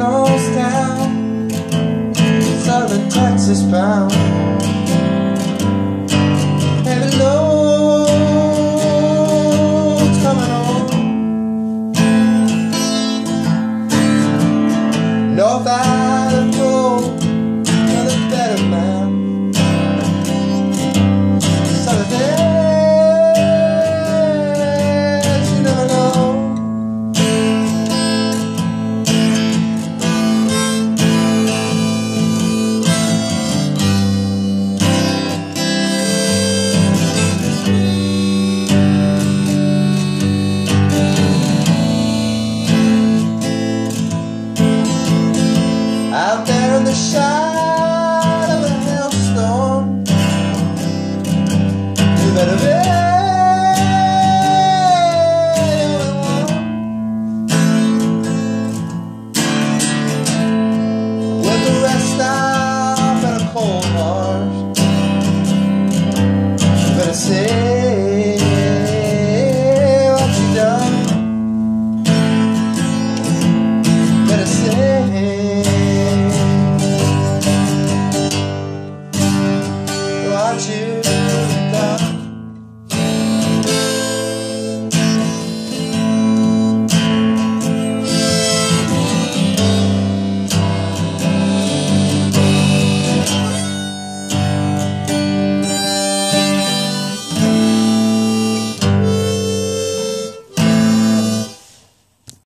Nose down, southern Texas bound. Coming on. North In the shine of a hailstorm You better you